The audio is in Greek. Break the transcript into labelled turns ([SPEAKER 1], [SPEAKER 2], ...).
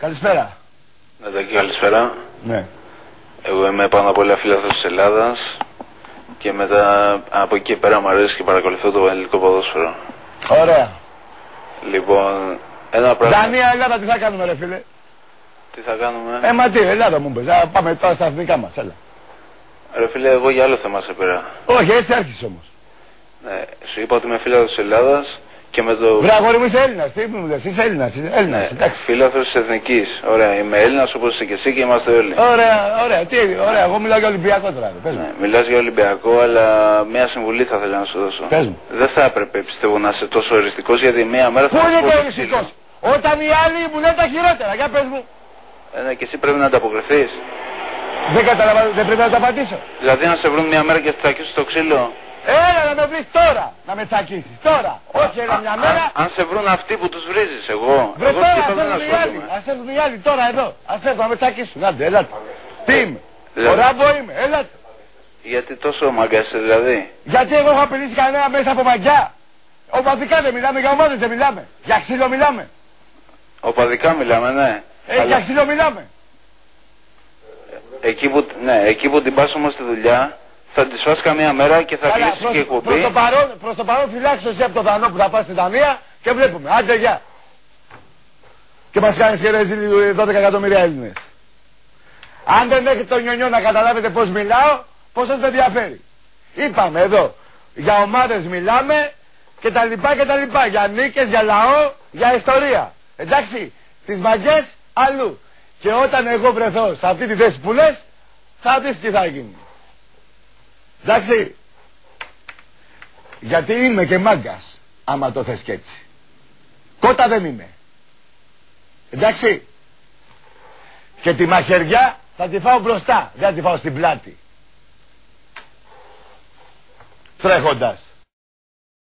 [SPEAKER 1] Καλησπέρα.
[SPEAKER 2] Νατάκη, καλησπέρα.
[SPEAKER 1] Ναι.
[SPEAKER 2] Εγώ είμαι πάνω απ' όλα φίλαθος της Ελλάδας και μετά από εκεί και πέρα μου αρέσει και παρακολουθώ το ελληνικό ποδόσφαιρο.
[SPEAKER 1] Ωραία.
[SPEAKER 2] Λοιπόν, ένα πράγμα.
[SPEAKER 1] Δανία, Ελλάδα, τι θα κάνουμε, ρε φίλε;
[SPEAKER 2] Τι θα κάνουμε;
[SPEAKER 1] Ε, μα τι, Ελλάδα μου πες. Α, Πάμε τώρα στα εθνικά μας, έλα.
[SPEAKER 2] Ρε φίλε, εγώ για άλλο θέμα σε πέρα.
[SPEAKER 1] Όχι, έτσι άρχισε όμως.
[SPEAKER 2] Ναι, σου είπα ότι είμαι φίλαθος της Ελλάδας και με το...
[SPEAKER 1] Βρε αγόρι μου είσαι Έλληνας, τι μου λες, είσαι Έλληνας, είσαι Έλληνας,
[SPEAKER 2] Ναι,
[SPEAKER 1] εντάξει.
[SPEAKER 2] φίλαθος της Εθνικής. Ωραία, είμαι Έλληνας όπως είσαι και εσύ και είμαστε όλοι.
[SPEAKER 1] Ωραία, ωραία, τι, ωραία, εγώ μιλάω για Ολυμπιακό τώρα, ρε, πες μου.
[SPEAKER 2] Ναι, μιλάς για Ολυμπιακό, αλλά μια συμβουλή θα ήθελα να σου δώσω.
[SPEAKER 1] Πες μου.
[SPEAKER 2] Δεν θα έπρεπε, πιστεύω, να είσαι τόσο οριστικός γιατί μία μέρα θα
[SPEAKER 1] Πού
[SPEAKER 2] σου
[SPEAKER 1] είναι
[SPEAKER 2] πω
[SPEAKER 1] το
[SPEAKER 2] το
[SPEAKER 1] οριστικός,
[SPEAKER 2] ξύλο.
[SPEAKER 1] όταν οι άλλοι μου λένε τα χειρότερα, για πες μου.
[SPEAKER 2] Ε, ναι, και εσύ πρέπει να ανταποκριθείς.
[SPEAKER 1] Δεν καταλαβαίνω, δεν πρέπει να το απαντήσω.
[SPEAKER 2] Δηλαδή να σε βρουν μια μέρα και θα τσακίσουν στο ξύλο.
[SPEAKER 1] Έλα να με βρεις τώρα, να με τσακίσεις, τώρα. Όχι, έλα μια
[SPEAKER 2] Α-
[SPEAKER 1] μέρα.
[SPEAKER 2] αν, αν σε βρουν αυτοί που τους βρίζεις, εγώ.
[SPEAKER 1] Βρε
[SPEAKER 2] εγώ
[SPEAKER 1] τώρα,
[SPEAKER 2] και
[SPEAKER 1] ας
[SPEAKER 2] τώρα δεν
[SPEAKER 1] έρθουν οι άλλοι,
[SPEAKER 2] ασχολούμαι.
[SPEAKER 1] ας έρθουν οι άλλοι τώρα εδώ. Ας έρθουν να με τσακίσουν, άντε, έλατε. Τι είμαι,
[SPEAKER 2] Δηλαδή.
[SPEAKER 1] ο Ράμπο είμαι, έλατε.
[SPEAKER 2] Γιατί τόσο μαγκάς είσαι δηλαδή;
[SPEAKER 1] Γιατί εγώ έχω απειλήσει κανένα μέσα από μαγιά. Ομαδικά δεν μιλάμε, για ομάδες δεν μιλάμε. Για ξύλο μιλάμε.
[SPEAKER 2] Οπαδικά μιλάμε, ναι.
[SPEAKER 1] Ε, για
[SPEAKER 2] Αλλά
[SPEAKER 1] ξύλο μιλάμε.
[SPEAKER 2] εκεί, που, ναι, εκεί που την πας όμως στη δουλειά, θα τη φας καμία μέρα και θα
[SPEAKER 1] Καλά,
[SPEAKER 2] κλείσεις
[SPEAKER 1] προς,
[SPEAKER 2] και
[SPEAKER 1] προς,
[SPEAKER 2] εκπομπή.
[SPEAKER 1] το παρόν, προς το παρόν φυλάξω εσύ από το δανό που θα πας στην Δανία και βλέπουμε. Άντε γεια. Και μας κάνεις και ρεζίλι 12 εκατομμύρια Έλληνες. Αν δεν έχετε το νιονιό να καταλάβετε πώς μιλάω, πώς σας με ενδιαφέρει. Είπαμε εδώ, για ομάδες μιλάμε και τα λοιπά και τα λοιπά. Για νίκες, για λαό, για ιστορία. Εντάξει, τις μαγκές αλλού. Και όταν εγώ βρεθώ σε αυτή τη θέση που λες, θα δεις τι θα γίνει. Εντάξει. Γιατί είμαι και μάγκας, άμα το θες και έτσι. Κότα δεν είμαι. Εντάξει. Και τη μαχαιριά θα τη φάω μπροστά, δεν θα τη φάω στην πλάτη. Τρέχοντας.